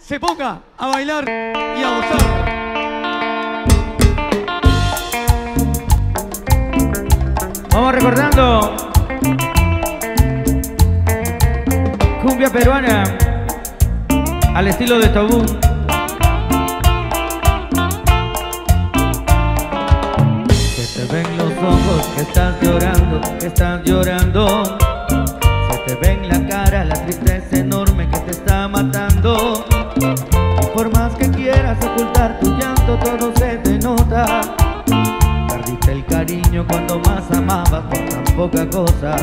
se ponga a bailar y a gozar. Vamos recordando cumbia peruana al estilo de Tabú. Se te ven los ojos que estás llorando, que estás llorando. Se te ven la cara, la tristeza enorme ocultar tu llanto todo se te nota Perdiste el cariño cuando más amabas por tan poca cosa.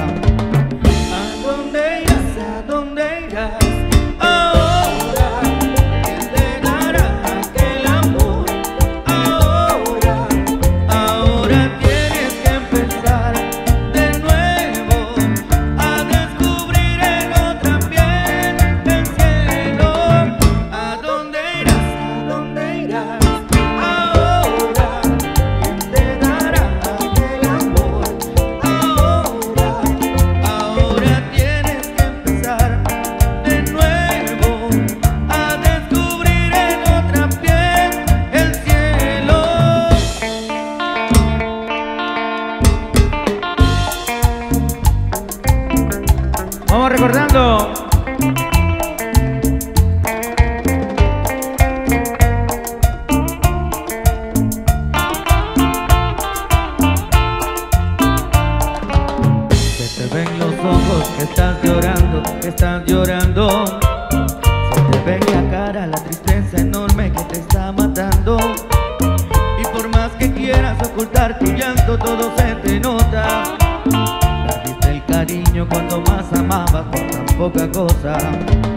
recordando. Que estás llorando, que estás llorando. Se te ve en la cara la tristeza enorme que te está matando. Y por más que quieras ocultar tu llanto todo se te nota cariño cuanto más amabas por tan poca cosa.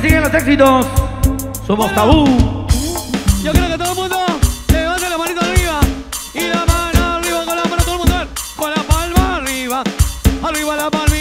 siguen los éxitos. Somos tabú. Yo creo que todo el mundo levante la manito arriba. Y la mano arriba con la mano todo el mundo. Con la palma arriba. Arriba la palma.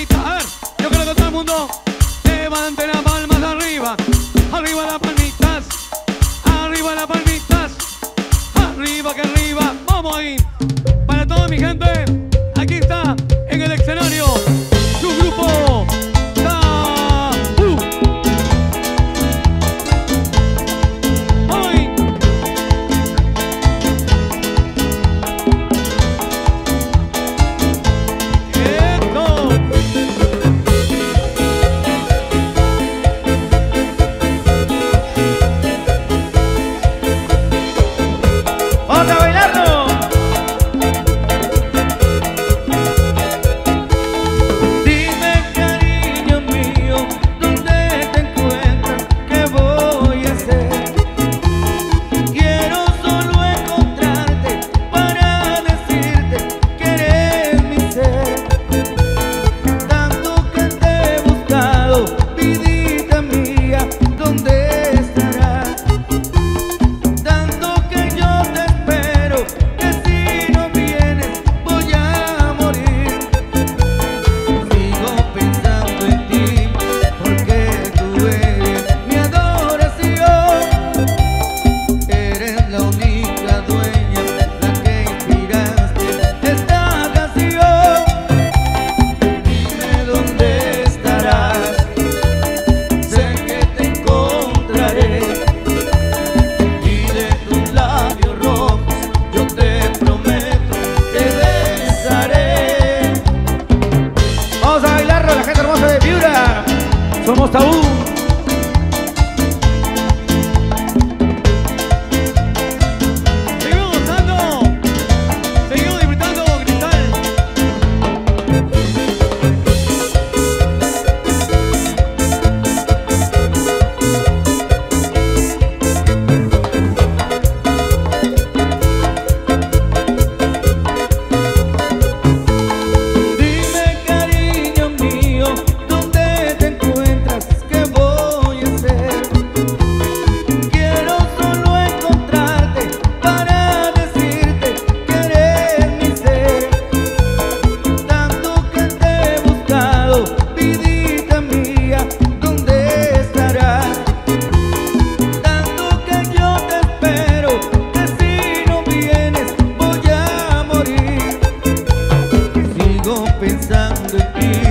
sigo pensando en ti.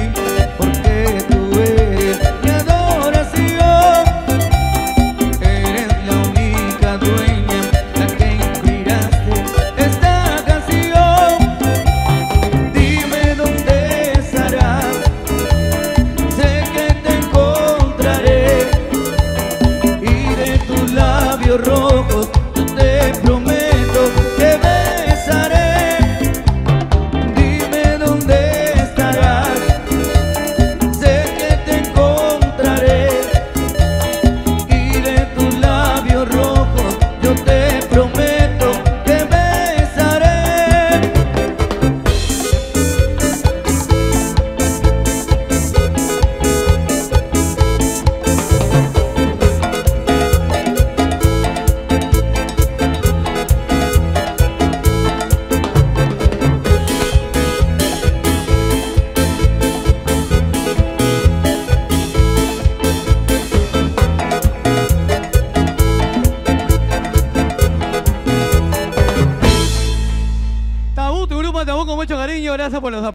Gracias por los.